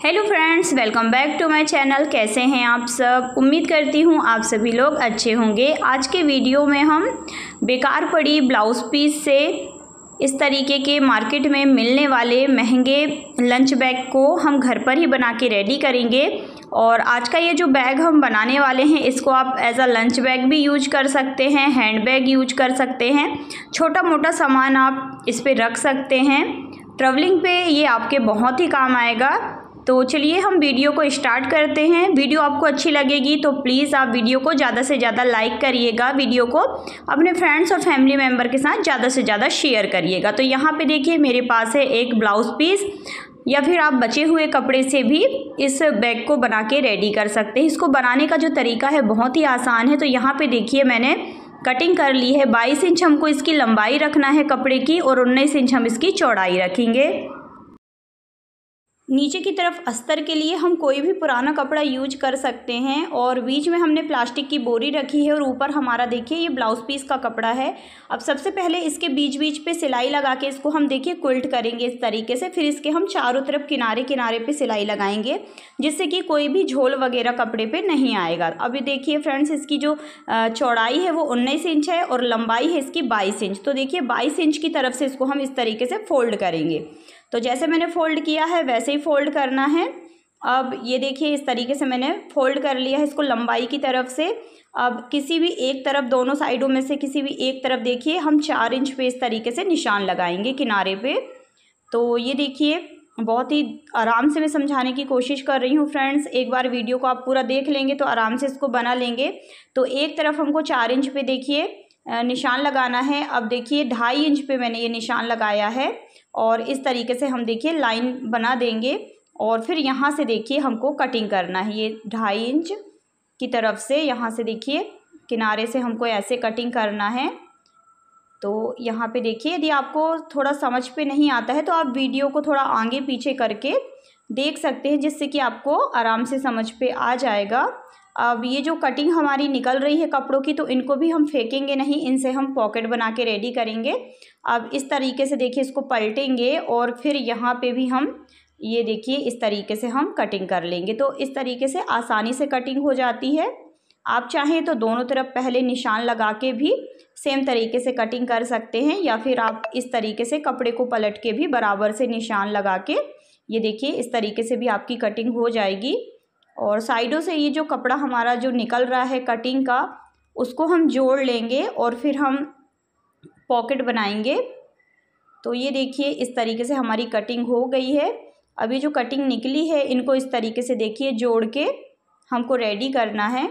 Hello friends welcome back to my channel कैसे हैं आप सब? उम्मीद करती हूँ आप सभी लोग अच्छे होंगे। आज के वीडियो में हम बेकार पड़ी ब्लाउज़ पीस से इस तरीके के मार्केट में मिलने वाले महँगे लंच बैग को हम घर पर ही बना के रेडी करेंगे। और आज का ये जो बैग हम बनाने वाले हैं, इसको आप एज अ लंच बैग भी यूज़ कर सकते हैं हैंड बैग यूज़ कर सकते हैं। छोटा मोटा सामान आप इस पर रख सकते हैं। ट्रैवलिंग पे ये आपके बहुत ही काम आएगा। तो चलिए हम वीडियो को स्टार्ट करते हैं। वीडियो आपको अच्छी लगेगी तो प्लीज़ आप वीडियो को ज़्यादा से ज़्यादा लाइक करिएगा, वीडियो को अपने फ्रेंड्स और फैमिली मेंबर के साथ ज़्यादा से ज़्यादा शेयर करिएगा। तो यहाँ पे देखिए मेरे पास है एक ब्लाउज़ पीस, या फिर आप बचे हुए कपड़े से भी इस बैग को बना के रेडी कर सकते हैं। इसको बनाने का जो तरीका है बहुत ही आसान है। तो यहाँ पर देखिए मैंने कटिंग कर ली है। बाईस इंच हमको इसकी लंबाई रखना है कपड़े की और उन्नीस इंच हम इसकी चौड़ाई रखेंगे। नीचे की तरफ़ अस्तर के लिए हम कोई भी पुराना कपड़ा यूज़ कर सकते हैं और बीच में हमने प्लास्टिक की बोरी रखी है और ऊपर हमारा, देखिए, ये ब्लाउज़ पीस का कपड़ा है। अब सबसे पहले इसके बीच बीच पे सिलाई लगा के इसको हम, देखिए, क्विल्ट करेंगे इस तरीके से। फिर इसके हम चारों तरफ़ किनारे किनारे पे सिलाई लगाएँगे, जिससे कि कोई भी झोल वगैरह कपड़े पर नहीं आएगा। अभी देखिए फ्रेंड्स, इसकी जो चौड़ाई है वो उन्नीस इंच है और लंबाई है इसकी बाईस इंच। तो देखिए, बाईस इंच की तरफ़ से इसको हम इस तरीके से फोल्ड करेंगे। तो जैसे मैंने फ़ोल्ड किया है, वैसे ही फ़ोल्ड करना है। अब ये देखिए, इस तरीके से मैंने फ़ोल्ड कर लिया है इसको लंबाई की तरफ़ से। अब किसी भी एक तरफ़, दोनों साइडों में से किसी भी एक तरफ़ देखिए, हम चार इंच पे इस तरीके से निशान लगाएँगे किनारे पे। तो ये देखिए, बहुत ही आराम से मैं समझाने की कोशिश कर रही हूँ फ्रेंड्स एक बार वीडियो को आप पूरा देख लेंगे तो आराम से इसको बना लेंगे। तो एक तरफ़ हमको चार इंच पे देखिए निशान लगाना है। अब देखिए, ढाई इंच पे मैंने ये निशान लगाया है। और इस तरीके से हम देखिए लाइन बना देंगे और फिर यहाँ से देखिए हमको कटिंग करना है। ये ढाई इंच की तरफ़ से यहाँ से देखिए किनारे से हमको ऐसे कटिंग करना है। तो यहाँ पे देखिए यदि आपको थोड़ा समझ पे नहीं आता है तो आप वीडियो को थोड़ा आगे पीछे करके देख सकते हैं जिससे कि आपको आराम से समझ पे आ जाएगा। अब ये जो कटिंग हमारी निकल रही है कपड़ों की तो इनको भी हम फेंकेंगे नहीं, इनसे हम पॉकेट बना के रेडी करेंगे। अब इस तरीके से देखिए इसको पलटेंगे और फिर यहाँ पे भी हम ये देखिए इस तरीके से हम कटिंग कर लेंगे। तो इस तरीके से आसानी से कटिंग हो जाती है। आप चाहें तो दोनों तरफ़ पहले निशान लगा के भी सेम तरीके से कटिंग कर सकते हैं या फिर आप इस तरीके से कपड़े को पलट के भी बराबर से निशान लगा के ये देखिए इस तरीके से भी आपकी कटिंग हो जाएगी। और साइडों से ये जो कपड़ा हमारा जो निकल रहा है कटिंग का, उसको हम जोड़ लेंगे और फिर हम पॉकेट बनाएँगे। तो ये देखिए, इस तरीके से हमारी कटिंग हो गई है। अभी जो कटिंग निकली है, इनको इस तरीके से देखिए, जोड़ के हमको रेडी करना है।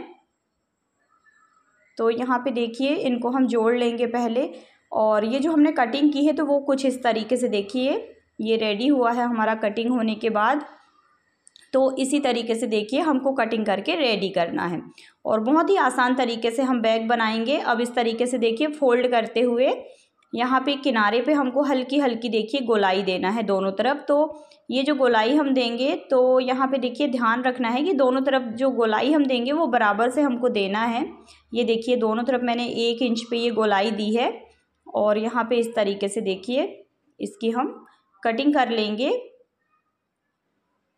तो यहाँ पे देखिए, इनको हम जोड़ लेंगे पहले। और ये जो हमने कटिंग की है तो वो कुछ इस तरीके से देखिए, ये रेडी हुआ है हमारा कटिंग होने के बाद। तो इसी तरीके से देखिए हमको कटिंग करके रेडी करना है। और बहुत ही आसान तरीके से हम बैग बनाएँगे। अब इस तरीके से देखिए फोल्ड करते हुए यहाँ पे किनारे पे हमको हल्की हल्की देखिए गोलाई देना है दोनों तरफ़। तो ये जो गोलाई हम देंगे तो यहाँ पे देखिए ध्यान रखना है कि दोनों तरफ़ जो गोलाई हम देंगे वो बराबर से हमको देना है। ये देखिए दोनों तरफ़ मैंने एक इंच पे ये गोलाई दी है। और यहाँ पे इस तरीके से देखिए इसकी हम कटिंग कर लेंगे।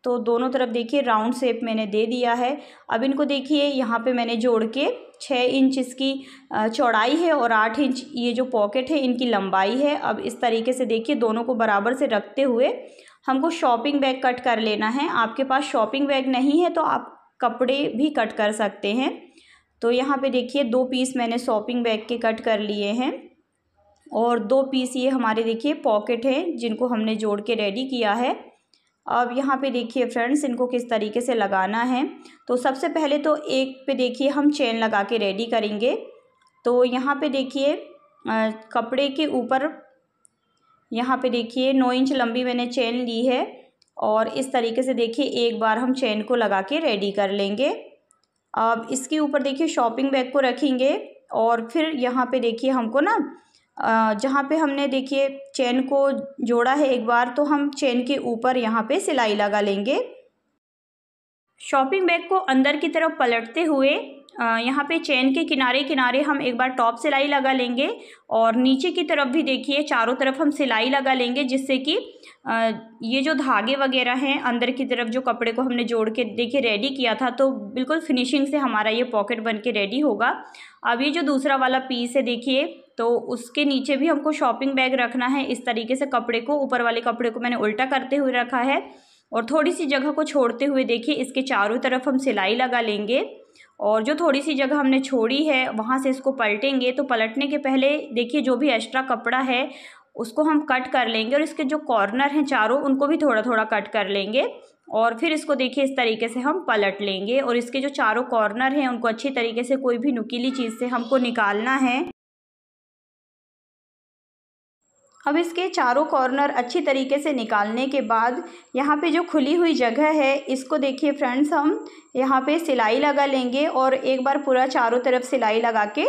तो दोनों तरफ़ देखिए राउंड शेप मैंने दे दिया है। अब इनको देखिए, यहाँ पे मैंने जोड़ के छः इंच इसकी चौड़ाई है और आठ इंच ये जो पॉकेट है, इनकी लंबाई है। अब इस तरीके से देखिए दोनों को बराबर से रखते हुए हमको शॉपिंग बैग कट कर लेना है। आपके पास शॉपिंग बैग नहीं है तो आप कपड़े भी कट कर सकते हैं। तो यहाँ पे देखिए दो पीस मैंने शॉपिंग बैग के कट कर लिए हैं। और दो पीस ये हमारे देखिए पॉकेट हैं, जिनको हमने जोड़ के रेडी किया है। अब यहाँ पे देखिए फ्रेंड्स इनको किस तरीके से लगाना है? तो सबसे पहले तो एक पे देखिए हम चेन लगा के रेडी करेंगे। तो यहाँ पे देखिए कपड़े के ऊपर यहाँ पे देखिए नौ इंच लंबी मैंने चेन ली है और इस तरीके से देखिए एक बार हम चेन को लगा के रेडी कर लेंगे। अब इसके ऊपर देखिए शॉपिंग बैग को रखेंगे और फिर यहाँ पे देखिए हमको ना जहाँ पे हमने देखिए चेन को जोड़ा है एक बार तो हम चेन के ऊपर यहाँ पे सिलाई लगा लेंगे। शॉपिंग बैग को अंदर की तरफ़ पलटते हुए यहाँ पे चेन के किनारे किनारे हम एक बार टॉप सिलाई लगा लेंगे और नीचे की तरफ़ भी देखिए चारों तरफ़ हम सिलाई लगा लेंगे, जिससे कि ये जो धागे वगैरह हैं अंदर की तरफ़ जो कपड़े को हमने जोड़ के देखिए रेडी किया था तो बिल्कुल फिनिशिंग से हमारा ये पॉकेट बन के रेडी होगा। अब ये जो दूसरा वाला पीस है देखिए तो उसके नीचे भी हमको शॉपिंग बैग रखना है। इस तरीके से कपड़े को, ऊपर वाले कपड़े को मैंने उल्टा करते हुए रखा है। और थोड़ी सी जगह को छोड़ते हुए देखिए, इसके चारों तरफ़ हम सिलाई लगा लेंगे। और जो थोड़ी सी जगह हमने छोड़ी है, वहाँ से इसको पलटेंगे। तो पलटने के पहले देखिए, जो भी एक्स्ट्रा कपड़ा है, उसको हम कट कर लेंगे। और इसके जो कॉर्नर हैं चारों, उनको भी थोड़ा थोड़ा कट कर लेंगे। और फिर इसको देखिए, इस तरीके से हम पलट लेंगे। और इसके जो चारों कॉर्नर हैं, उनको अच्छी तरीके से कोई भी नुकीली चीज़ से हमको निकालना है। अब इसके चारों कॉर्नर अच्छी तरीके से निकालने के बाद यहाँ पे जो खुली हुई जगह है, इसको देखिए फ्रेंड्स हम। यहाँ पे सिलाई लगा लेंगे और एक बार पूरा चारों तरफ़ सिलाई लगा के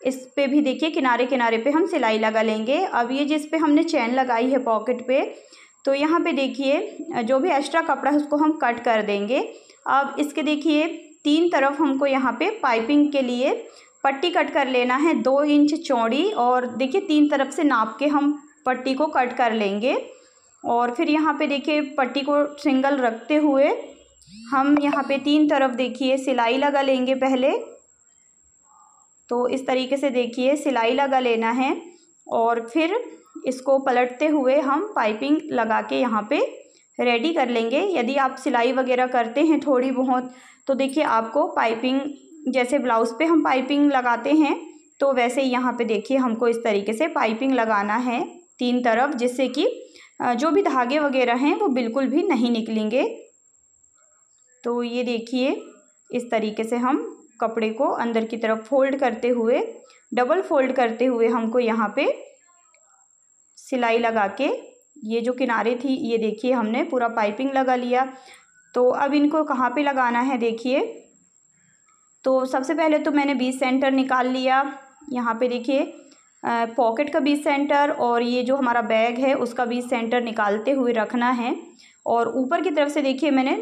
इस पे भी देखिए किनारे किनारे पे हम सिलाई लगा लेंगे। अब ये जिस पे हमने चैन लगाई है पॉकेट पे तो यहाँ पे देखिए, जो भी एक्स्ट्रा कपड़ा है उसको हम कट कर देंगे। अब इसके देखिए तीन तरफ़ हमको यहाँ पे पाइपिंग के लिए पट्टी कट कर लेना है, दो इंच चौड़ी और देखिए तीन तरफ़ से नाप के हम पट्टी को कट कर लेंगे और फिर यहाँ पे देखिए पट्टी को सिंगल रखते हुए हम यहाँ पे तीन तरफ़ देखिए सिलाई लगा लेंगे पहले। तो इस तरीके से देखिए सिलाई लगा लेना है और फिर इसको पलटते हुए हम पाइपिंग लगा के यहाँ पे रेडी कर लेंगे। यदि आप सिलाई वगैरह करते हैं थोड़ी बहुत तो देखिए आपको पाइपिंग, जैसे ब्लाउज़ पे हम पाइपिंग लगाते हैं तो वैसे यहाँ पे देखिए हमको इस तरीके से पाइपिंग लगाना है। तीन तरफ़, जिससे कि जो भी धागे वगैरह हैं, वो बिल्कुल भी नहीं निकलेंगे। तो ये देखिए, इस तरीके से हम कपड़े को अंदर की तरफ़ फोल्ड करते हुए, डबल फोल्ड करते हुए हमको यहाँ पे सिलाई लगा के, ये जो किनारे थी, ये देखिए हमने पूरा पाइपिंग लगा लिया। तो अब इनको कहाँ पे लगाना है, देखिए। तो सबसे पहले तो मैंने बीस सेंटर निकाल लिया। यहाँ पे देखिए पॉकेट का बीस सेंटर और ये जो हमारा बैग है, उसका बीस सेंटर निकालते हुए रखना है। और ऊपर की तरफ़ से देखिए मैंने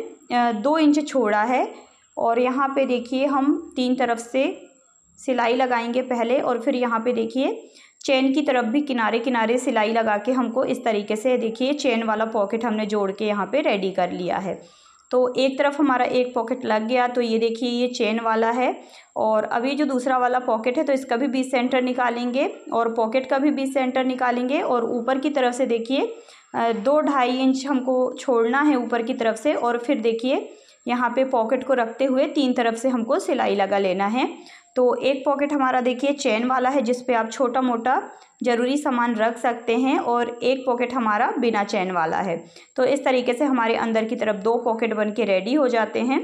दो इंच छोड़ा है। और यहाँ पे देखिए हम तीन तरफ़ से सिलाई लगाएँगे पहले और फिर यहाँ पे देखिए चेन की तरफ़ भी किनारे किनारे सिलाई लगा के हमको इस तरीके से देखिए चेन वाला पॉकेट हमने जोड़ के यहाँ पे रेडी कर लिया है। तो एक तरफ़ हमारा एक पॉकेट लग गया तो ये देखिए ये चेन वाला है और अभी जो दूसरा वाला पॉकेट है तो इसका भी बीस सेंटर निकालेंगे और पॉकेट का भी बीस सेंटर निकालेंगे और ऊपर की तरफ़ से देखिए दो ढाई इंच हमको छोड़ना है ऊपर की तरफ़ से और फिर देखिए यहाँ पे पॉकेट को रखते हुए तीन तरफ़ से हमको सिलाई लगा लेना है। तो एक पॉकेट हमारा देखिए चैन वाला है, जिस पे आप छोटा मोटा ज़रूरी सामान रख सकते हैं और एक पॉकेट हमारा बिना चैन वाला है। तो इस तरीके से हमारे अंदर की तरफ़ दो पॉकेट बन के रेडी हो जाते हैं।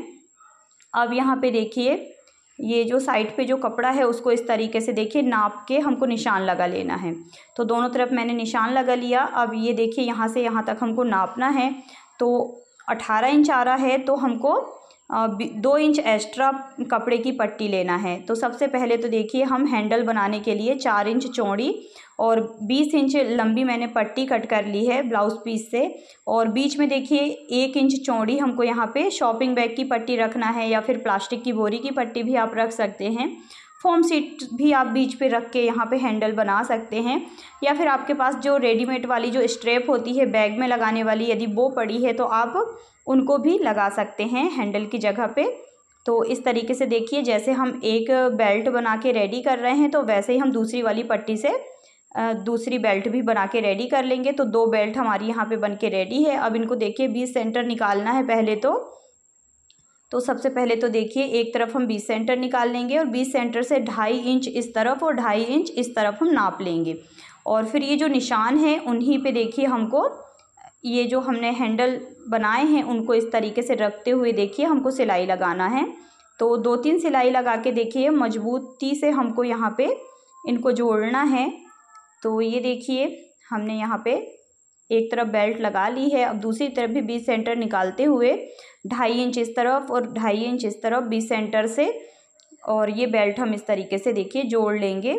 अब यहाँ पे देखिए, ये जो साइड पे जो कपड़ा है, उसको इस तरीके से देखिए नाप के हमको निशान लगा लेना है। तो दोनों तरफ़ मैंने निशान लगा लिया। अब ये देखिए यहाँ से यहाँ तक हमको नापना है। तो अठारह इंच आ रहा है तो हमको दो इंच एक्स्ट्रा कपड़े की पट्टी लेना है। तो सबसे पहले तो देखिए, हम हैंडल बनाने के लिए चार इंच चौड़ी और बीस इंच लंबी मैंने पट्टी कट कर ली है ब्लाउज पीस से। और बीच में देखिए, एक इंच चौड़ी हमको यहाँ पे शॉपिंग बैग की पट्टी रखना है या फिर प्लास्टिक की बोरी की पट्टी भी आप रख सकते हैं। फोम सीट भी आप बीच पे रख के यहाँ पे हैंडल बना सकते हैं। या फिर आपके पास जो रेडीमेड वाली जो स्ट्रेप होती है बैग में लगाने वाली यदि वो पड़ी है तो आप उनको भी लगा सकते हैं हैंडल की जगह पे। तो इस तरीके से देखिए, जैसे हम एक बेल्ट बना के रेडी कर रहे हैं तो वैसे ही हम दूसरी वाली पट्टी से दूसरी बेल्ट भी बना के रेडी कर लेंगे। तो दो बेल्ट हमारी यहाँ पे बन के रेडी है। अब इनको देखिए बीस सेंटर निकालना है पहले तो। तो सबसे पहले तो देखिए, एक तरफ़ हम बीस सेंटर निकाल लेंगे और बीस सेंटर से ढाई इंच इस तरफ़ और ढाई इंच इस तरफ़ हम नाप लेंगे। और फिर ये जो निशान है, उन्हीं पे देखिए हमको ये जो हमने हैंडल बनाए हैं, उनको इस तरीके से रखते हुए देखिए हमको सिलाई लगाना है। तो दो तीन सिलाई लगा के देखिए, मजबूती से हमको यहाँ पे इनको जोड़ना है। तो ये देखिए, हमने यहाँ पे एक तरफ़ बेल्ट लगा ली है, अब दूसरी तरफ़ भी बीस सेंटर निकालते हुए ढाई इंच इस तरफ़ और ढाई इंच इस तरफ़ बीस सेंटर से और ये बेल्ट हम इस तरीके से देखिए जोड़ लेंगे।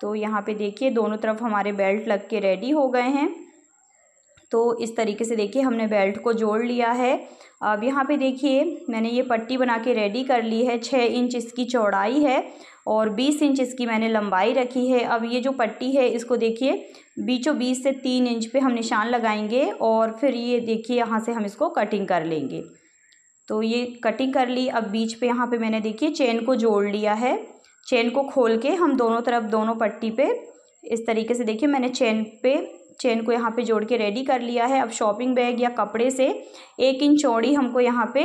तो यहाँ पे देखिए दोनों तरफ़ हमारे बेल्ट लग के रेडी हो गए हैं। तो इस तरीके से देखिए हमने बेल्ट को जोड़ लिया है। अब यहाँ पे देखिए मैंने ये पट्टी बना के रेडी कर ली है छः इंच इसकी चौड़ाई है। और बीस इंच इसकी मैंने लंबाई रखी है। अब ये जो पट्टी है, इसको देखिए, बीचों बीस से तीन इंच पे हम निशान लगाएँगे और फिर ये देखिए, यहाँ से हम इसको कटिंग कर लेंगे। तो ये कटिंग कर ली, अब बीच पे यहाँ पे मैंने देखिए चेन को जोड़ लिया है। चेन को खोल के हम दोनों तरफ़, दोनों पट्टी पे इस तरीके से देखिए, मैंने चेन पे चेन को यहाँ पे जोड़ के रेडी कर लिया है। अब शॉपिंग बैग या कपड़े से एक इंच चौड़ी हमको यहाँ पे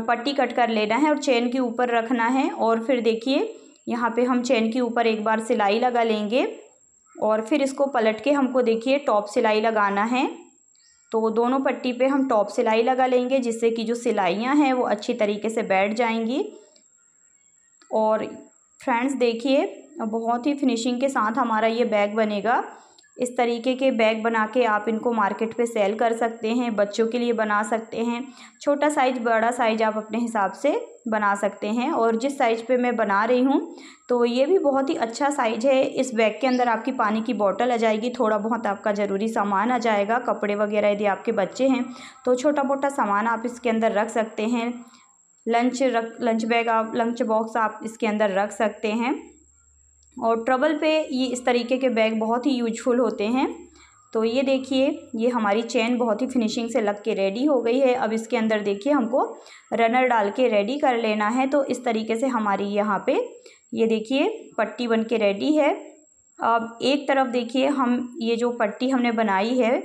पट्टी कट कर लेना है और चेन के ऊपर रखना है। और फिर देखिए यहाँ पे हम चैन के ऊपर एक बार सिलाई लगा लेंगे और फिर इसको पलट के हमको देखिए टॉप सिलाई लगाना है। तो दोनों पट्टी पे हम टॉप सिलाई लगा लेंगे जिससे कि जो सिलाइयाँ हैं वो अच्छी तरीके से बैठ जाएँगी। और फ्रेंड्स देखिए बहुत ही फिनिशिंग के साथ हमारा ये बैग बनेगा। इस तरीके के बैग बना के आप इनको मार्केट पे सेल कर सकते हैं, बच्चों के लिए बना सकते हैं। छोटा साइज़, बड़ा साइज़ आप अपने हिसाब से बना सकते हैं और जिस साइज़ पे मैं बना रही हूँ तो ये भी बहुत ही अच्छा साइज़ है। इस बैग के अंदर आपकी पानी की बॉटल आ जाएगी, थोड़ा बहुत आपका ज़रूरी सामान आ जाएगा, कपड़े वगैरह यदि आपके बच्चे हैं तो छोटा मोटा सामान आप इसके अंदर रख सकते हैं। लंच रख, लंच बैग आप, लंच बॉक्स आप इसके अंदर रख सकते हैं। और ट्रबल पे ये इस तरीके के बैग बहुत ही यूजफुल होते हैं। तो ये देखिए, ये हमारी चेन बहुत ही फिनिशिंग से लग के रेडी हो गई है। अब इसके अंदर देखिए, हमको रनर डाल के रेडी कर लेना है। तो इस तरीके से हमारी यहाँ पे ये देखिए, पट्टी बन के रेडी है। अब एक तरफ़ देखिए, हम ये जो पट्टी हमने बनाई है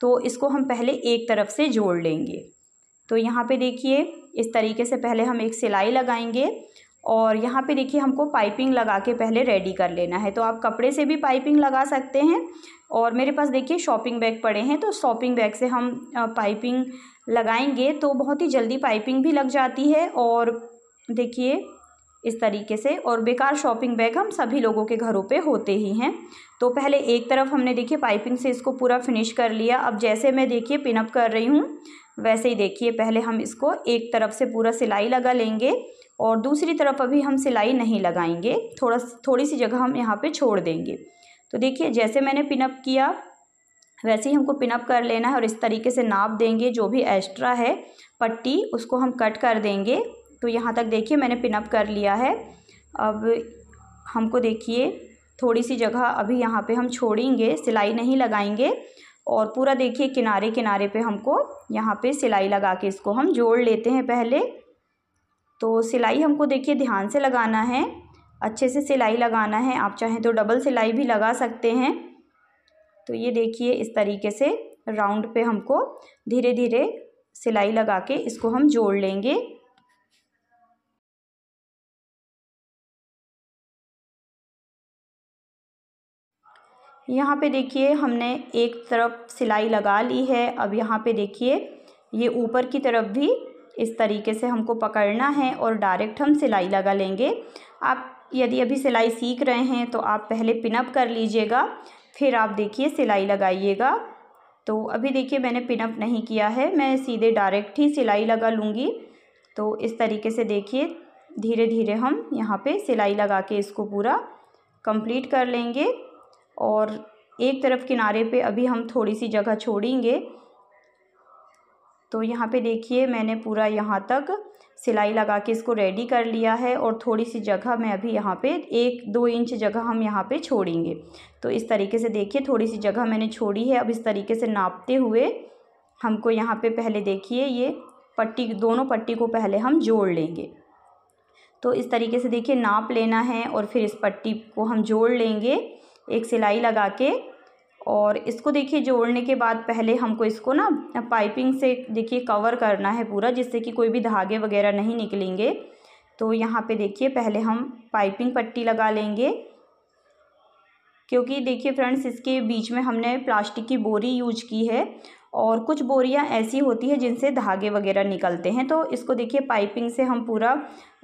तो इसको हम पहले एक तरफ़ से जोड़ लेंगे। तो यहाँ पे देखिए, इस तरीके से पहले हम एक सिलाई लगाएँगे। और यहाँ पे देखिए हमको पाइपिंग लगा के पहले रेडी कर लेना है। तो आप कपड़े से भी पाइपिंग लगा सकते हैं और मेरे पास देखिए शॉपिंग बैग पड़े हैं। तो शॉपिंग बैग से हम पाइपिंग लगाएँगे तो बहुत ही जल्दी पाइपिंग भी लग जाती है और देखिए इस तरीके से और बेकार शॉपिंग बैग हम सभी लोगों के घरों पे होते ही हैं। तो पहले एक तरफ़ हमने देखिए पाइपिंग से इसको पूरा फिनिश कर लिया। अब जैसे मैं देखिए पिनअप कर रही हूँ वैसे ही देखिए, पहले हम इसको एक तरफ़ से पूरा सिलाई लगा लेंगे और दूसरी तरफ़ अभी हम सिलाई नहीं लगाएँगे। थोड़ा थोड़ी सी जगह हम यहाँ पे छोड़ देंगे। तो देखिए, जैसे मैंने पिनअप किया, वैसे ही हमको पिनअप कर लेना है और इस तरीके से नाप देंगे जो भी एक्स्ट्रा है, पट्टी, उसको हम कट कर देंगे। तो यहाँ तक देखिए, मैंने पिनअप कर लिया है। अब हमको देखिए, थोड़ी सी जगह अभी यहाँ पे हम छोड़ेंगे, सिलाई नहीं लगाएँगे। और पूरा देखिए किनारे किनारे पे हमको यहाँ पे सिलाई लगा के इसको हम जोड़ लेते हैं पहले। तो सिलाई हमको देखिए ध्यान से लगाना है, अच्छे से सिलाई लगाना है। आप चाहें तो डबल सिलाई भी लगा सकते हैं। तो ये देखिए इस तरीके से राउंड पे हमको धीरे धीरे सिलाई लगा के इसको हम जोड़ लेंगे। यहाँ पे देखिए हमने एक तरफ़ सिलाई लगा ली है। अब यहाँ पे देखिए ये ऊपर की तरफ़ भी इस तरीके से हमको पकड़ना है और डायरेक्ट हम सिलाई लगा लेंगे। आप यदि अभी सिलाई सीख रहे हैं तो आप पहले पिनअप कर लीजिएगा, फिर आप देखिए सिलाई लगाइएगा। तो अभी देखिए मैंने पिनअप नहीं किया है, मैं सीधे डायरेक्ट ही सिलाई लगा लूँगी। तो इस तरीके से देखिए धीरे धीरे हम यहाँ पे सिलाई लगा के इसको पूरा कंप्लीट कर लेंगे। और एक तरफ़ किनारे पे अभी हम थोड़ी सी जगह छोड़ेंगे। तो यहाँ पे देखिए, मैंने पूरा यहाँ तक सिलाई लगा के इसको रेडी कर लिया है और थोड़ी सी जगह मैं अभी यहाँ पे एक दो इंच जगह हम यहाँ पे छोड़ेंगे। तो इस तरीके से देखिए थोड़ी सी जगह मैंने छोड़ी है। अब इस तरीके से नापते हुए हमको यहाँ पे पहले देखिए, ये पट्टी, दोनों पट्टी को पहले हम जोड़ लेंगे। तो इस तरीके से देखिए, नाप लेना है और फिर इस पट्टी को हम जोड़ लेंगे। एक सिलाई लगा के और इसको देखिए जोड़ने के बाद पहले हमको इसको ना पाइपिंग से देखिए कवर करना है पूरा, जिससे कि कोई भी धागे वगैरह नहीं निकलेंगे। तो यहाँ पे देखिए पहले हम पाइपिंग पट्टी लगा लेंगे, क्योंकि देखिए फ्रेंड्स इसके बीच में हमने प्लास्टिक की बोरी यूज़ की है और कुछ बोरियाँ ऐसी होती है जिनसे धागे वगैरह निकलते हैं। तो इसको देखिए पाइपिंग से हम पूरा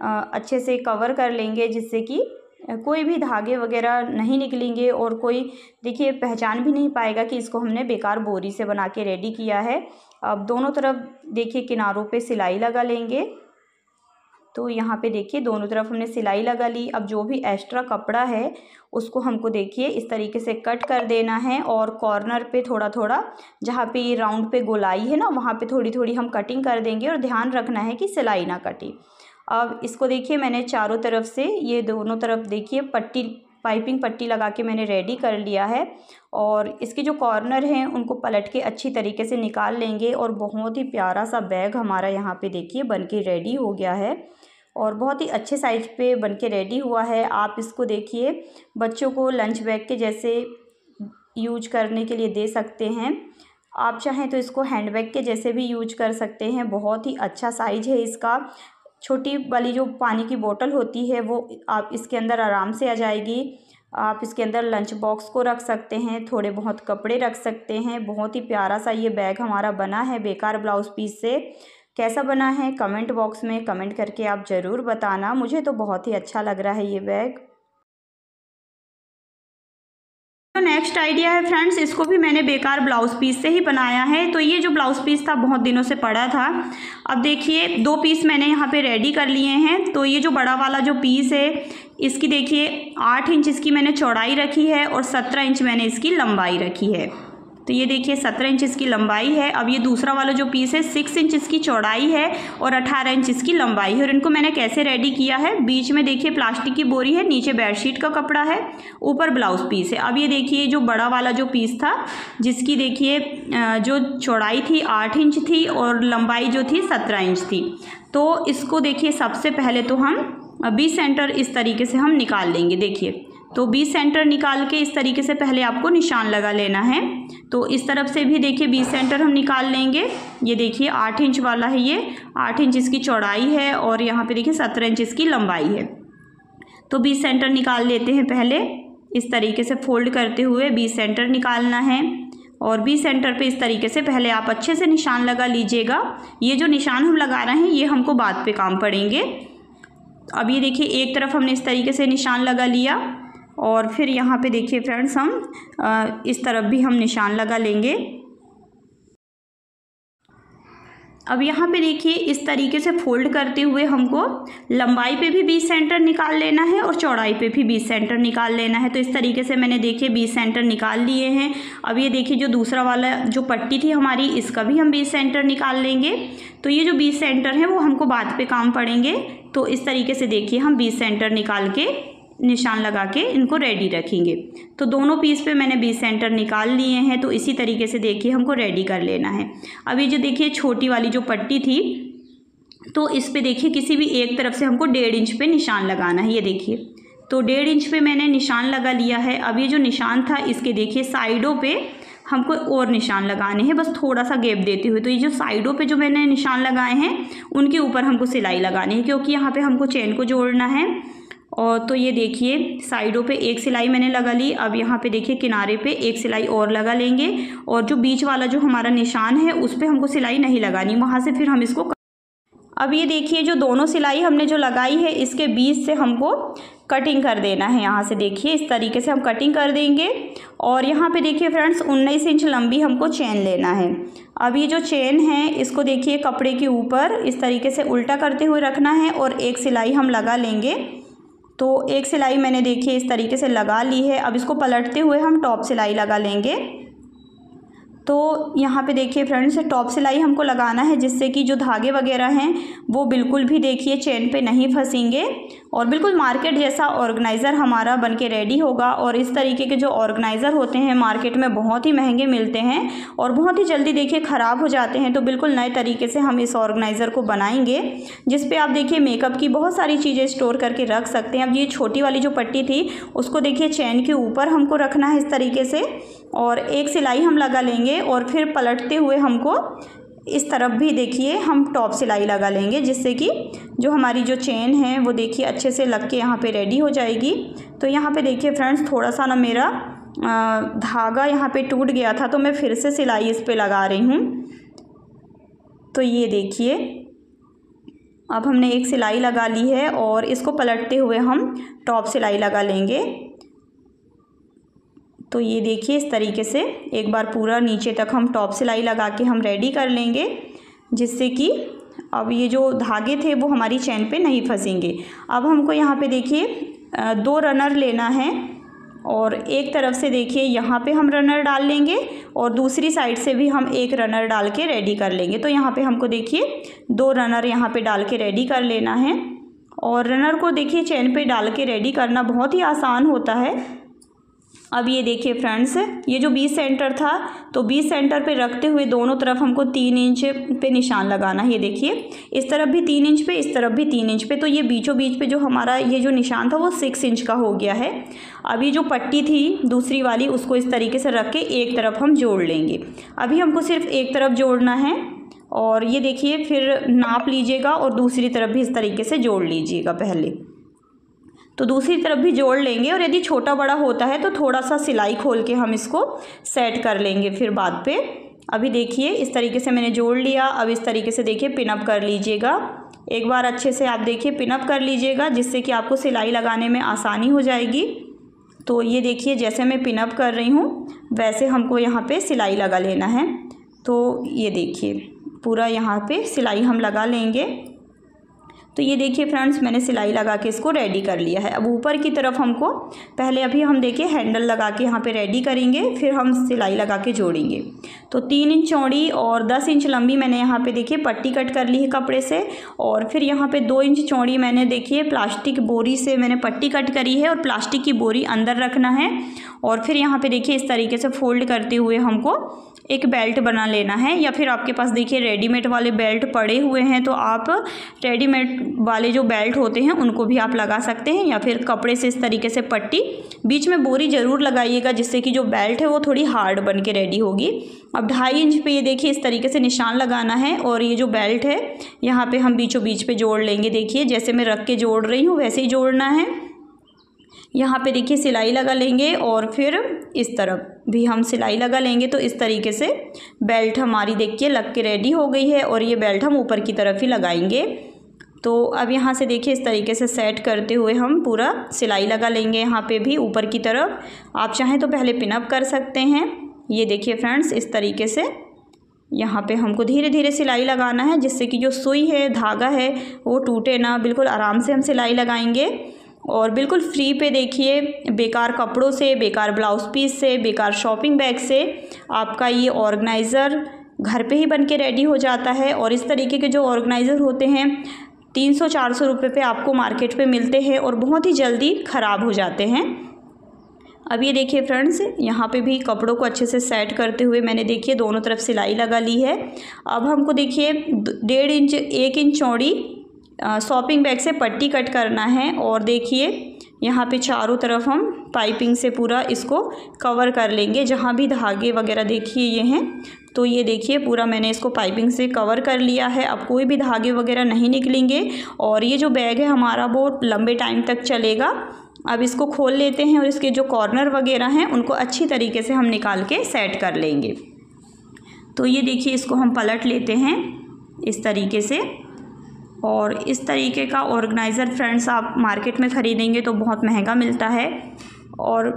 अच्छे से कवर कर लेंगे, जिससे कि कोई भी धागे वगैरह नहीं निकलेंगे और कोई, देखिए, पहचान भी नहीं पाएगा कि इसको हमने बेकार बोरी से बना के रेडी किया है। अब दोनों तरफ़, देखिए, किनारों पे सिलाई लगा लेंगे। तो यहाँ पे देखिए, दोनों तरफ़ हमने सिलाई लगा ली। अब जो भी एक्स्ट्रा कपड़ा है, उसको हमको देखिए, इस तरीके से कट कर देना है और कॉर्नर पे थोड़ा थोड़ा जहाँ पे राउंड पे गोलाई है ना, वहाँ पे थोड़ी थोड़ी हम कटिंग कर देंगे और ध्यान रखना है कि सिलाई ना कटे। अब इसको देखिए मैंने चारों तरफ़ से, ये दोनों तरफ़ देखिए पट्टी, पाइपिंग पट्टी लगा के मैंने रेडी कर लिया है और इसके जो कॉर्नर हैं उनको पलट के अच्छी तरीके से निकाल लेंगे और बहुत ही प्यारा सा बैग हमारा यहाँ पे देखिए बन के रेडी हो गया है और बहुत ही अच्छे साइज़ पे बन के रेडी हुआ है। आप इसको देखिए, बच्चों को लंच बैग के जैसे यूज़ करने के लिए दे सकते हैं। आप चाहें तो इसको हैंड बैग के जैसे भी यूज़ कर सकते हैं, बहुत ही अच्छा साइज़ है इसका। छोटी वाली जो पानी की बोतल होती है, वो आप इसके अंदर आराम से आ जाएगी। आप इसके अंदर लंच बॉक्स को रख सकते हैं, थोड़े बहुत कपड़े रख सकते हैं। बहुत ही प्यारा सा ये बैग हमारा बना है, बेकार ब्लाउज़ पीस से। कैसा बना है? कमेंट बॉक्स में कमेंट करके आप ज़रूर बताना। मुझे तो बहुत ही अच्छा लग रहा है ये बैग तो नेक्स्ट आइडिया है फ्रेंड्स इसको भी मैंने बेकार ब्लाउज़ पीस से ही बनाया है। तो ये जो ब्लाउज़ पीस था, बहुत दिनों से पड़ा था। अब देखिए, दो पीस मैंने यहाँ पे रेडी कर लिए हैं। तो ये जो बड़ा वाला जो पीस है, इसकी देखिए, आठ इंच इसकी मैंने चौड़ाई रखी है और सत्रह इंच मैंने इसकी लंबाई रखी है। तो ये देखिए सत्रह इंच इसकी लंबाई है। अब ये दूसरा वाला जो पीस है सिक्स इंच इसकी चौड़ाई है और अठारह इंच इसकी लंबाई है। और इनको मैंने कैसे रेडी किया है? बीच में देखिए प्लास्टिक की बोरी है, नीचे बेडशीट का कपड़ा है, ऊपर ब्लाउज पीस है। अब ये देखिए जो बड़ा वाला जो पीस था, जिसकी देखिए जो चौड़ाई थी आठ इंच थी और लंबाई जो थी सत्रह इंच थी। तो इसको देखिए सबसे पहले तो हम बीस सेंटर इस तरीके से हम निकाल लेंगे देखिए तो बीस सेंटर निकाल के इस तरीके से पहले आपको निशान लगा लेना है। तो इस तरफ़ से भी देखिए बीस सेंटर हम निकाल लेंगे। ये देखिए आठ इंच वाला है ये। आठ इंच इसकी चौड़ाई है और यहाँ पे देखिए सत्रह इंच इसकी लंबाई है। तो बीस सेंटर निकाल लेते हैं पहले। इस तरीके से फोल्ड करते हुए बीस सेंटर निकालना है। और बी सेंटर पे इस तरीके से पहले आप अच्छे से निशान लगा लीजिएगा। ये जो निशान हम लगा रहे हैं, ये हमको बाद पे काम पड़ेंगे। अब ये देखिए एक तरफ़ हमने इस तरीके से निशान लगा लिया। और फिर यहाँ पे देखिए फ्रेंड्स हम इस तरफ़ भी हम निशान लगा लेंगे। अब यहाँ पे देखिए, इस तरीके से फोल्ड करते हुए हमको लंबाई पे भी बीस सेंटर निकाल लेना है और चौड़ाई पे भी बीस सेंटर निकाल लेना है। तो इस तरीके से मैंने देखिए बीस सेंटर निकाल लिए हैं। अब ये देखिए जो दूसरा वाला जो पट्टी थी हमारी, इसका भी हम बीस सेंटर निकाल लेंगे। तो ये जो बीस सेंटर हैं, वो हमको बाद पे काम पड़ेंगे। तो इस तरीके से देखिए हम बीस सेंटर निकाल के निशान लगा के इनको रेडी रखेंगे। तो दोनों पीस पे मैंने बीस सेंटर निकाल लिए हैं तो इसी तरीके से देखिए हमको रेडी कर लेना है। ये जो देखिए छोटी वाली जो पट्टी थी तो इस पे देखिए किसी भी एक तरफ़ से हमको डेढ़ इंच पे निशान लगाना है, ये देखिए। तो डेढ़ इंच पे मैंने निशान लगा लिया है। अब ये जो निशान था, इसके देखिए साइडों पे हमको और निशान लगाने हैं। बस थोड़ा सा गैप देते हुए तो ये जो साइडों पे जो मैंने निशान लगाए हैं, उनके ऊपर हमको सिलाई लगानी है, क्योंकि यहाँ पे हमको चेन को जोड़ना है। और तो ये देखिए, साइडों पे एक सिलाई मैंने लगा ली। अब यहाँ पे देखिए, किनारे पे एक सिलाई और लगा लेंगे। और जो बीच वाला जो हमारा निशान है, उस पर हमको सिलाई नहीं लगानी। वहाँ से फिर हम इसको अब ये देखिए, जो दोनों सिलाई हमने जो लगाई है, इसके बीच से हमको कटिंग कर देना है। यहाँ से देखिए, इस तरीके से हम कटिंग कर देंगे। और यहाँ पे देखिए फ्रेंड्स, उन्नीस इंच लंबी हमको चेन लेना है। अब ये जो चेन है, इसको देखिए कपड़े के ऊपर इस तरीके से उल्टा करते हुए रखना है और एक सिलाई हम लगा लेंगे। तो एक सिलाई मैंने देखिए इस तरीके से लगा ली है। अब इसको पलटते हुए हम टॉप सिलाई लगा लेंगे। तो यहाँ पे देखिए फ्रेंड्स टॉप सिलाई हमको लगाना है, जिससे कि जो धागे वगैरह हैं, वो बिल्कुल भी देखिए चेन पे नहीं फंसेंगे और बिल्कुल मार्केट जैसा ऑर्गेनाइज़र हमारा बन के रेडी होगा और इस तरीके के जो ऑर्गेनाइज़र होते हैं मार्केट में बहुत ही महँगे मिलते हैं और बहुत ही जल्दी देखिए ख़राब हो जाते हैं तो बिल्कुल नए तरीके से हम इस ऑर्गेनाइज़र को बनाएँगे, जिस पर आप देखिए मेकअप की बहुत सारी चीज़ें स्टोर करके रख सकते हैं। अब ये छोटी वाली जो पट्टी थी, उसको देखिए चैन के ऊपर हमको रखना है इस तरीके से और एक सिलाई हम लगा लेंगे। और फिर पलटते हुए हमको इस तरफ़ भी देखिए, हम टॉप सिलाई लगा लेंगे जिससे कि जो हमारी जो चेन है वो देखिए अच्छे से लग के यहाँ पे रेडी हो जाएगी। तो यहाँ पे देखिए फ्रेंड्स थोड़ा सा ना मेरा धागा यहाँ पे टूट गया था तो मैं फिर से सिलाई इस पर लगा रही हूँ। तो ये देखिए, अब हमने एक सिलाई लगा ली है और इसको पलटते हुए हम टॉप सिलाई लगा लेंगे। तो ये देखिए इस तरीके से एक बार पूरा नीचे तक हम टॉप सिलाई लगा के हम रेडी कर लेंगे, जिससे कि अब ये जो धागे थे वो हमारी चैन पे नहीं फंसेंगे। अब हमको यहाँ पे देखिए दो रनर लेना है और एक तरफ़ से देखिए यहाँ पे हम रनर डाल लेंगे और दूसरी साइड से भी हम एक रनर डाल के रेडी कर लेंगे। तो यहाँ पे हमको देखिए, दो रनर यहाँ पे डाल के रेडी कर लेना है और रनर को देखिए चैन पे डाल के रेडी करना बहुत ही आसान होता है। अब ये देखिए फ्रेंड्स, ये जो बीस सेंटर था तो बीस सेंटर पे रखते हुए दोनों तरफ़ हमको तीन इंच पे निशान लगाना है। ये देखिए, इस तरफ़ भी तीन इंच पे, इस तरफ़ भी तीन इंच पे तो ये बीचों बीच पे जो हमारा ये जो निशान था, वो सिक्स इंच का हो गया है। अभी जो पट्टी थी, दूसरी वाली, उसको इस तरीके से रख के एक तरफ़ हम जोड़ लेंगे। अभी हमको सिर्फ़ एक तरफ़ जोड़ना है, और ये देखिए, फिर नाप लीजिएगा और दूसरी तरफ़ भी इस तरीके से जोड़ लीजिएगा पहले। तो दूसरी तरफ़ भी जोड़ लेंगे और यदि छोटा बड़ा होता है तो थोड़ा सा सिलाई खोल के हम इसको सेट कर लेंगे फिर बाद पे। अभी देखिए, इस तरीके से मैंने जोड़ लिया। अब इस तरीके से देखिए पिनअप कर लीजिएगा। एक बार अच्छे से आप देखिए पिनअप कर लीजिएगा, जिससे कि आपको सिलाई लगाने में आसानी हो जाएगी। तो ये देखिए, जैसे मैं पिनअप कर रही हूँ, वैसे हमको यहाँ पे सिलाई लगा लेना है। तो ये देखिए, पूरा यहाँ पे सिलाई हम लगा लेंगे। तो ये देखिए फ्रेंड्स, मैंने सिलाई लगा के इसको रेडी कर लिया है। अब ऊपर की तरफ़ हमको, पहले अभी हम देखिए हैंडल लगा के यहाँ पे रेडी करेंगे, फिर हम सिलाई लगा के जोड़ेंगे। तो तीन इंच चौड़ी और दस इंच लंबी मैंने यहाँ पे देखिए पट्टी कट कर ली है कपड़े से, और फिर यहाँ पे दो इंच चौड़ी मैंने देखिए प्लास्टिक बोरी से मैंने पट्टी कट करी है और प्लास्टिक की बोरी अंदर रखना है। और फिर यहाँ पर देखिए इस तरीके से फोल्ड करते हुए हमको एक बेल्ट बना लेना है या फिर आपके पास देखिए रेडीमेड वाले बेल्ट पड़े हुए हैं तो आप रेडीमेड वाले जो बेल्ट होते हैं, उनको भी आप लगा सकते हैं या फिर कपड़े से इस तरीके से पट्टी। बीच में बोरी ज़रूर लगाइएगा जिससे कि जो बेल्ट है वो थोड़ी हार्ड बन के रेडी होगी। अब ढाई इंच पे ये देखिए इस तरीके से निशान लगाना है और ये जो बेल्ट है, यहाँ पे हम बीचों बीच पे जोड़ लेंगे। देखिए जैसे मैं रख के जोड़ रही हूँ, वैसे ही जोड़ना है। यहाँ पे देखिए सिलाई लगा लेंगे और फिर इस तरफ़ भी हम सिलाई लगा लेंगे। तो इस तरीके से बेल्ट हमारी देखिए लग के रेडी हो गई है और ये बेल्ट हम ऊपर की तरफ़ ही लगाएँगे। तो अब यहाँ से देखिए इस तरीके से सेट करते हुए हम पूरा सिलाई लगा लेंगे यहाँ पे भी ऊपर की तरफ़। आप चाहें तो पहले पिनअप कर सकते हैं। ये देखिए फ्रेंड्स इस तरीके से यहाँ पे हमको धीरे धीरे सिलाई लगाना है जिससे कि जो सुई है, धागा है, वो टूटे ना। बिल्कुल आराम से हम सिलाई लगाएँगे। और बिल्कुल फ्री पे देखिए, बेकार कपड़ों से, बेकार ब्लाउज पीस से, बेकार शॉपिंग बैग से आपका ये ऑर्गेनाइज़र घर पे ही बन के रेडी हो जाता है। और इस तरीके के जो ऑर्गेनाइज़र होते हैं, तीन सौ, चार सौ रुपये पे आपको मार्केट पे मिलते हैं और बहुत ही जल्दी ख़राब हो जाते हैं। अब ये देखिए फ्रेंड्स, यहाँ पे भी कपड़ों को अच्छे से सेट करते हुए मैंने देखिए दोनों तरफ़ सिलाई लगा ली है। अब हमको देखिए डेढ़ इंच, एक इंच चौड़ी शॉपिंग बैग से पट्टी कट करना है और देखिए, यहाँ पे चारों तरफ़ हम पाइपिंग से पूरा इसको कवर कर लेंगे। जहाँ भी धागे वगैरह देखिए, ये हैं। तो ये देखिए, पूरा मैंने इसको पाइपिंग से कवर कर लिया है। अब कोई भी धागे वगैरह नहीं निकलेंगे और ये जो बैग है हमारा, वो लंबे टाइम तक चलेगा। अब इसको खोल लेते हैं और इसके जो कॉर्नर वगैरह हैं, उनको अच्छी तरीके से हम निकाल के सेट कर लेंगे। तो ये देखिए, इसको हम पलट लेते हैं इस तरीके से। और इस तरीके का ऑर्गेनाइज़र फ्रेंड्स आप मार्केट में ख़रीदेंगे तो बहुत महँगा मिलता है। और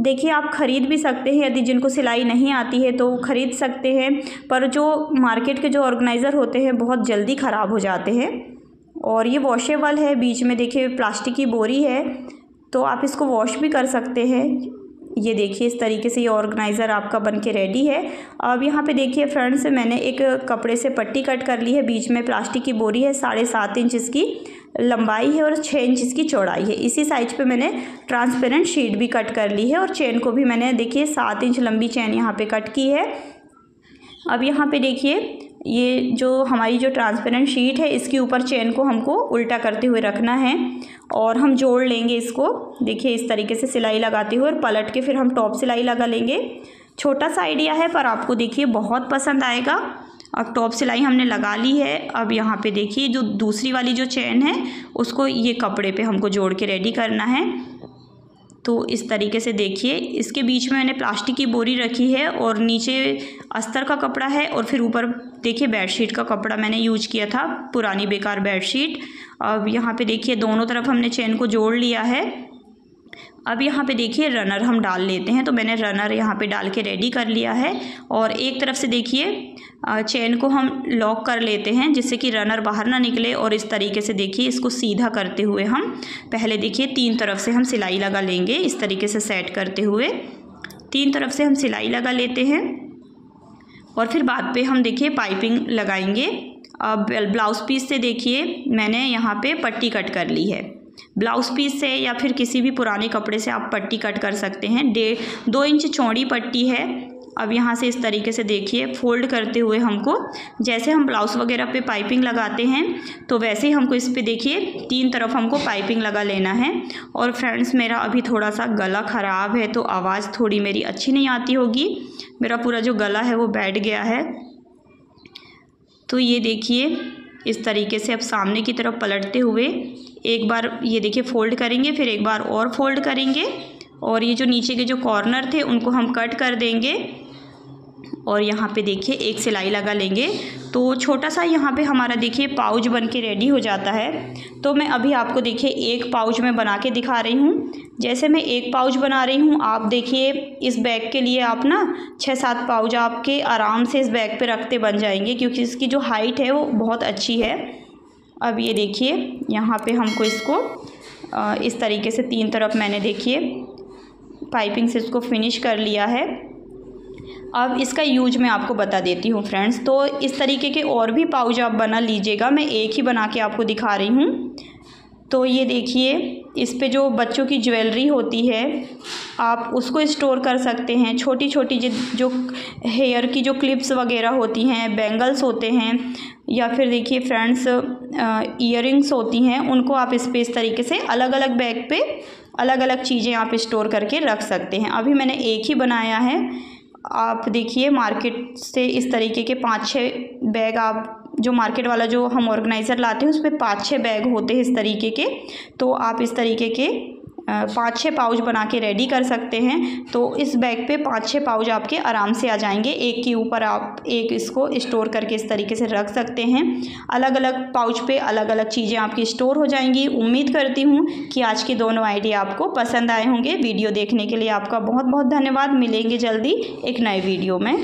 देखिए, आप ख़रीद भी सकते हैं, यदि जिनको सिलाई नहीं आती है तो ख़रीद सकते हैं, पर जो मार्केट के जो ऑर्गेनाइज़र होते हैं, बहुत जल्दी ख़राब हो जाते हैं। और ये वॉशेबल है, बीच में देखिए प्लास्टिक की बोरी है तो आप इसको वॉश भी कर सकते हैं। ये देखिए, इस तरीके से ये ऑर्गेनाइज़र आपका बन के रेडी है। अब यहाँ पे देखिए फ्रेंड्स, मैंने एक कपड़े से पट्टी कट कर ली है। बीच में प्लास्टिक की बोरी है, साढ़े सात इंच इसकी लंबाई है और छः इंच इसकी चौड़ाई है। इसी साइज़ पे मैंने ट्रांसपेरेंट शीट भी कट कर ली है और चेन को भी मैंने देखिए, सात इंच लंबी चेन यहाँ पे कट की है। अब यहाँ पे देखिए ये जो हमारी जो ट्रांसपेरेंट शीट है, इसके ऊपर चेन को हमको उल्टा करते हुए रखना है और हम जोड़ लेंगे इसको। देखिए, इस तरीके से सिलाई लगाते हुए और पलट के फिर हम टॉप सिलाई लगा लेंगे। छोटा सा आइडिया है, पर आपको देखिए, बहुत पसंद आएगा। अब टॉप सिलाई हमने लगा ली है। अब यहाँ पे देखिए, जो दूसरी वाली जो चेन है, उसको ये कपड़े पे हमको जोड़ के रेडी करना है। तो इस तरीके से देखिए। इसके बीच में मैंने प्लास्टिक की बोरी रखी है और नीचे अस्तर का कपड़ा है और फिर ऊपर देखिए बेडशीट का कपड़ा मैंने यूज़ किया था, पुरानी बेकार बेडशीट। अब यहाँ पे देखिए, दोनों तरफ़ हमने चेन को जोड़ लिया है। अब यहाँ पे देखिए रनर हम डाल लेते हैं तो मैंने रनर यहाँ पे डाल के रेडी कर लिया है। और एक तरफ़ से देखिए चेन को हम लॉक कर लेते हैं, जिससे कि रनर बाहर ना निकले। और इस तरीके से देखिए, इसको सीधा करते हुए हम पहले देखिए तीन तरफ़ से हम सिलाई लगा लेंगे, इस तरीके से सेट करते हुए। तीन तरफ़ से हम सिलाई लगा लेते हैं। और फिर बाद पे हम देखिए पाइपिंग लगाएँगे। अब ब्लाउज़ पीस से देखिए, मैंने यहाँ पे पट्टी कट कर ली है। ब्लाउज़ पीस से या फिर किसी भी पुराने कपड़े से आप पट्टी कट कर सकते हैं। डेढ़ दो इंच चौड़ी पट्टी है। अब यहाँ से इस तरीके से देखिए, फोल्ड करते हुए हमको, जैसे हम ब्लाउज़ वगैरह पे पाइपिंग लगाते हैं तो वैसे ही हमको इस पर देखिए, तीन तरफ़ हमको पाइपिंग लगा लेना है। और फ्रेंड्स, मेरा अभी थोड़ा सा गला ख़राब है तो आवाज़ थोड़ी मेरी अच्छी नहीं आती होगी। मेरा पूरा जो गला है, वो बैठ गया है। तो ये देखिए, इस तरीके से अब सामने की तरफ़ पलटते हुए एक बार ये देखिए फ़ोल्ड करेंगे, फिर एक बार और फोल्ड करेंगे और ये जो नीचे के जो कॉर्नर थे, उनको हम कट कर देंगे और यहाँ पे देखिए, एक सिलाई लगा लेंगे। तो छोटा सा यहाँ पे हमारा देखिए पाउच बन के रेडी हो जाता है। तो मैं अभी आपको देखिए, एक पाउच में बना के दिखा रही हूँ। जैसे मैं एक पाउच बना रही हूँ, आप देखिए, इस बैग के लिए आप ना छः सात पाउच आपके आराम से इस बैग पे रखते बन जाएँगे, क्योंकि इसकी जो हाइट है, वो बहुत अच्छी है। अब ये देखिए, यहाँ पे हमको इसको इस तरीके से तीन तरफ़ मैंने देखिए, पाइपिंग से इसको फिनिश कर लिया है। अब इसका यूज़ मैं आपको बता देती हूँ, फ्रेंड्स। तो इस तरीके के और भी पाउच आप बना लीजिएगा, मैं एक ही बना के आपको दिखा रही हूँ। तो ये देखिए, इस पे जो बच्चों की ज्वेलरी होती है आप उसको स्टोर कर सकते हैं। छोटी छोटी जो हेयर की जो क्लिप्स वगैरह होती हैं बैंगल्स होते हैं, या फिर देखिए फ्रेंड्स इयर होती हैं, उनको आप इस पे इस तरीके से अलग अलग बैग पे अलग अलग चीज़ें आप स्टोर करके रख सकते हैं। अभी मैंने एक ही बनाया है। आप देखिए मार्केट से इस तरीके के पाँच छः बैग आप जो मार्केट वाला जो हम ऑर्गेनाइज़र लाते हैं, उस पर पाँच छः बैग होते हैं इस तरीके के। तो आप इस तरीके के पाँच छः पाउच बना के रेडी कर सकते हैं। तो इस बैग पे पाँच छः पाउच आपके आराम से आ जाएँगे। एक के ऊपर आप एक इसको स्टोर करके इस तरीके से रख सकते हैं। अलग अलग पाउच पे अलग अलग चीज़ें आपकी स्टोर हो जाएँगी। उम्मीद करती हूँ कि आज की दोनों आइडिया आपको पसंद आए होंगे। वीडियो देखने के लिए आपका बहुत बहुत धन्यवाद। मिलेंगे जल्दी एक नए वीडियो में।